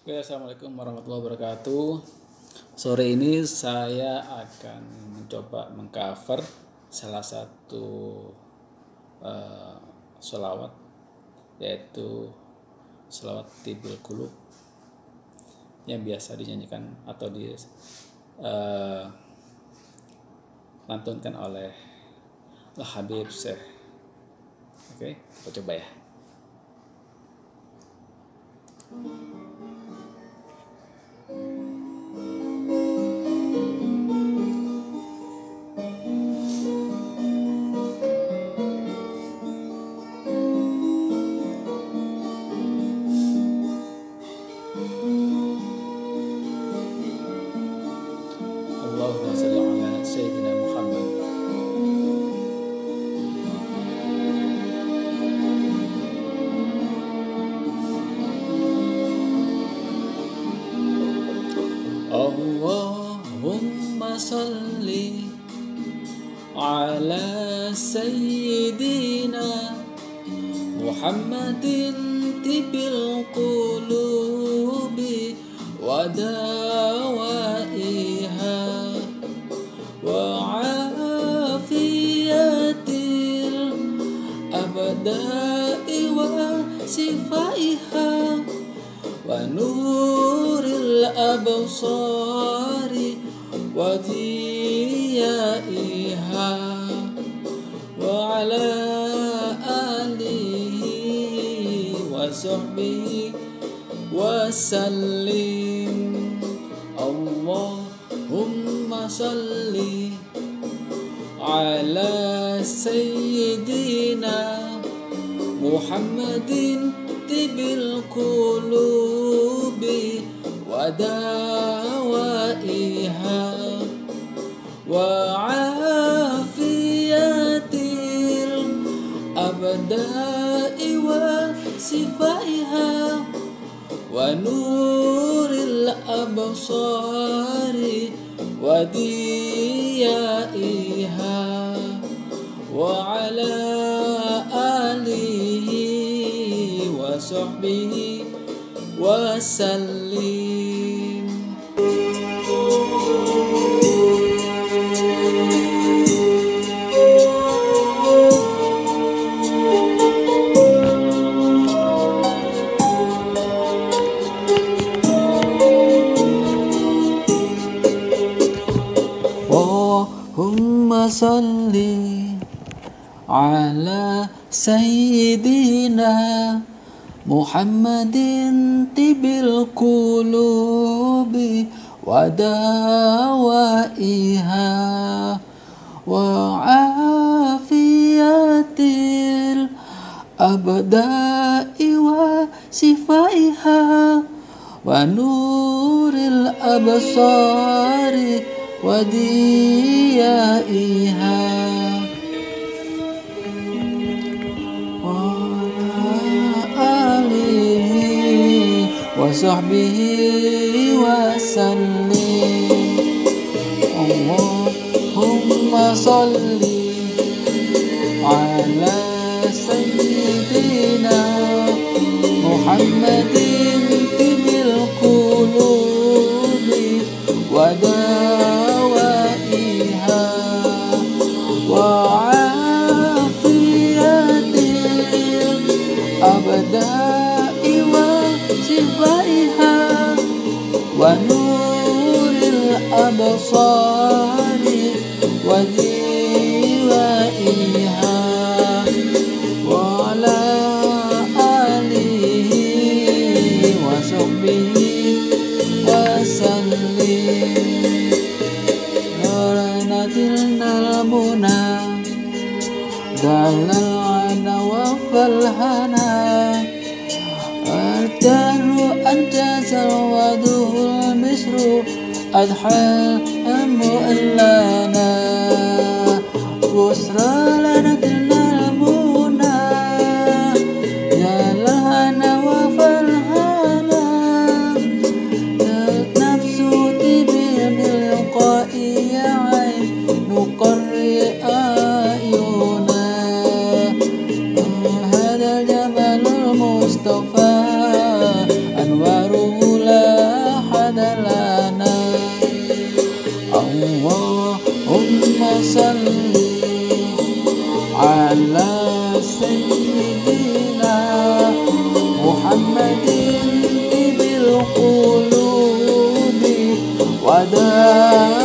Oke, assalamualaikum warahmatullahi wabarakatuh. Sore ini saya akan mencoba mengcover salah satu uh, selawat yaitu selawat tibil kulub yang biasa dinyanyikan atau di uh, lantunkan oleh Habib Syekh. Oke, kita coba ya. Allahumma اللهم صل على سيدنا محمد طب القلوب ودوائها وعافية الأبداء وصفائها. ونور الأبصار وضيائها وعلى آله وصحبه وسلم. اللهم صل على سيدنا محمد طب القلوب ودوائها وعافية الأبداء وصفائها ونور الأبصار وديائها. وصحبه وسلم. اللهم صل على سيدنا محمد طب القلوب ودوائها وعافية الأبداء وصفائها ونور الأبصار وديائها. وصحبه وسلم. اللهم صل على سيدنا محمد الأبصار وديوائها وعلى آله وصحبه وسلم. نرنا المنى دل العنا وفالهنا الدهر أنت سرواده المصر أضحى الهم إلانا بسرى لنا المنى. يا الهنا. وفالهنا نفس تبي يا القلوب ودوائها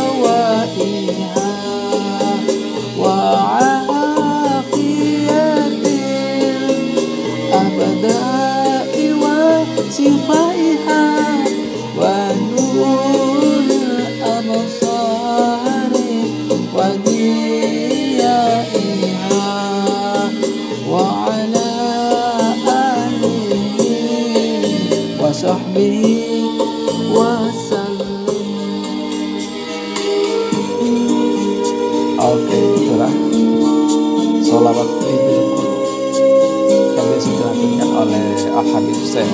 Oke, okay, itulah solawat Ridul Qulub yang disudah oleh Al-Habib Hussein.